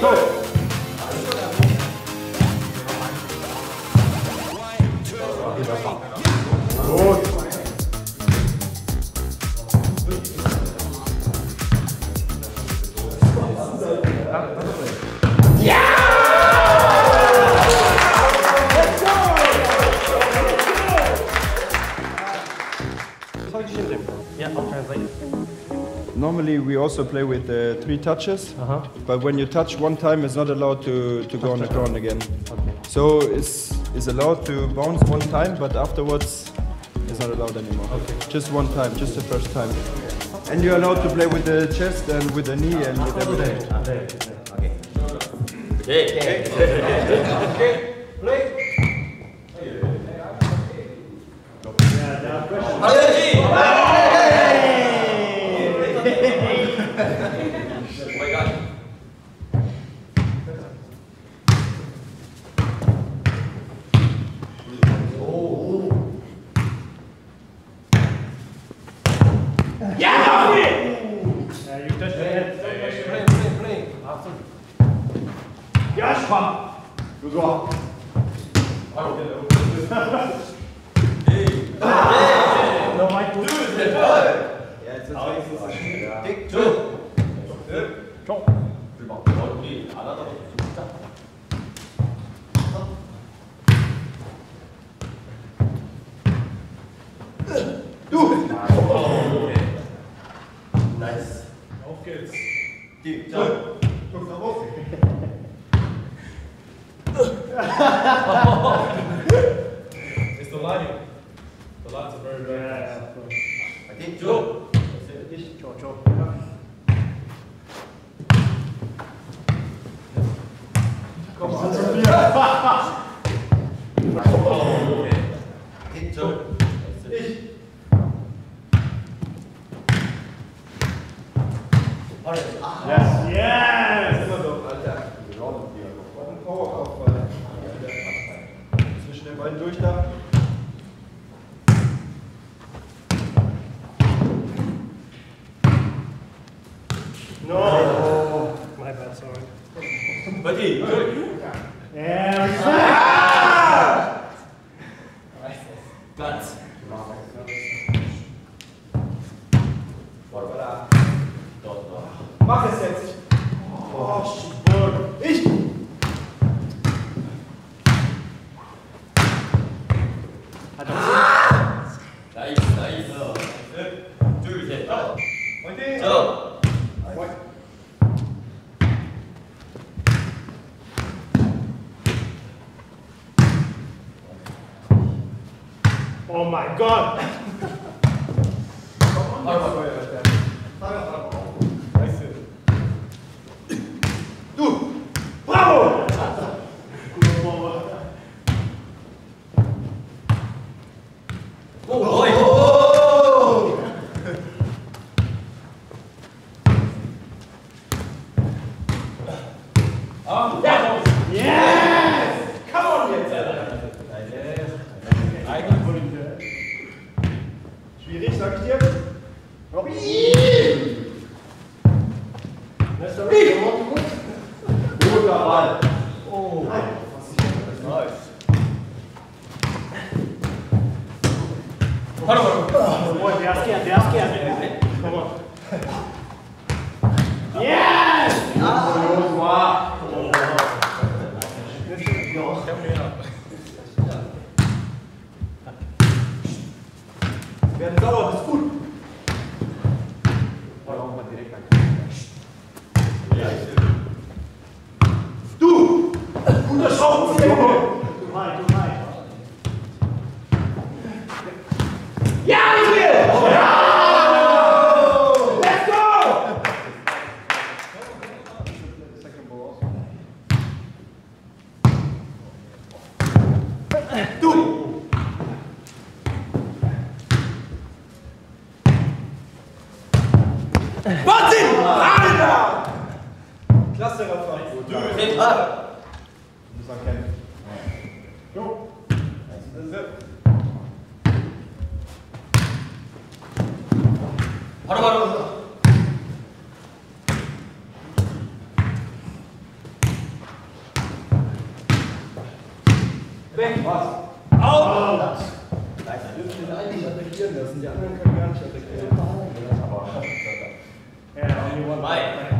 对。Normally we also play with uh, three touches, Uh-huh. but when you touch one time, it's not allowed to, to go on the ground again. Okay. So it's, it's allowed to bounce one time, but afterwards it's not allowed anymore. Okay. Just one time, just the first time. And you're allowed to play with the chest and with the knee and with everything. oh mein Gott. Joshua! Good luck. Auf geht's. It's the lighting. The lights are very, very nice. 強調あれ god! boy, det här ska jag, det här ska jag. Kom on. Yes! 바로바로 바로 바로. Weg, was? Auf! Auf. Nein, Ich dürfen den eigentlich attackieren lassen, die anderen können gar nicht attackieren. Ja, aber. Ja, only one. Bye.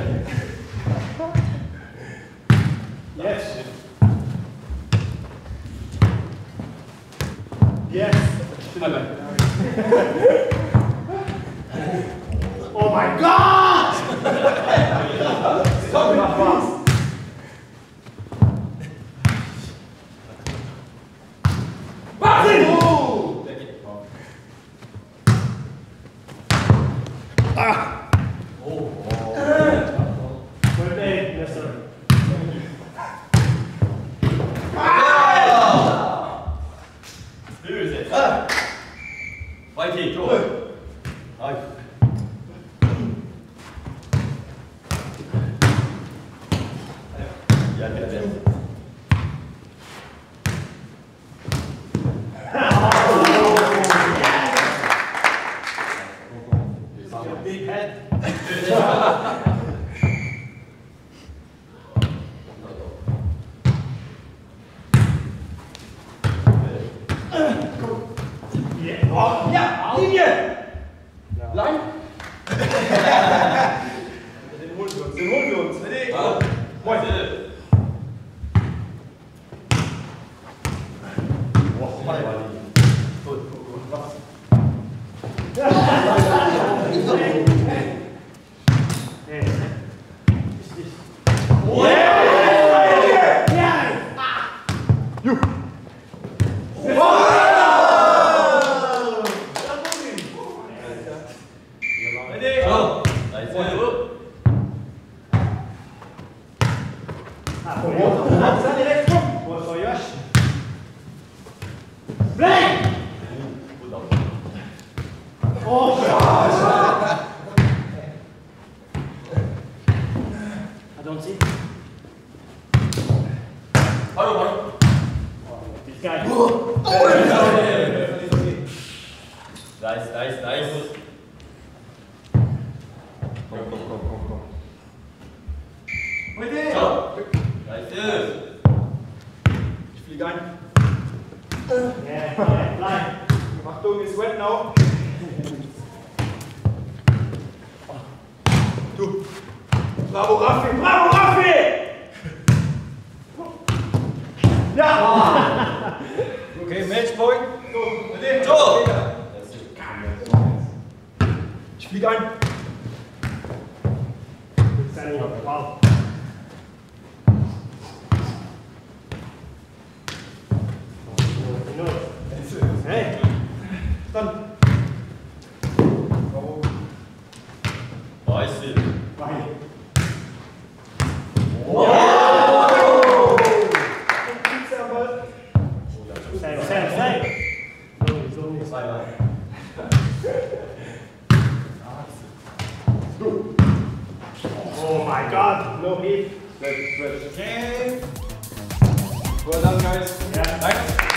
vậy Quay chỉ chỗ. Rồi. Dạ, dạ, dạ. Big head. wieder ein. Yeah, äh. yeah, nein. Achtung, wir sweaten auch. Du. Bravo, Raffi, bravo, Raffi! Ja! okay, Matchpoint. So, mit dem Tor. Ich fliege ein. 나이스. fine. Spitze am Ball. Same, same, same. So, so. 바이 바이. Oh my god, no hit. Stretch, stretch. Okay. Well done, guys. Yeah. Thanks.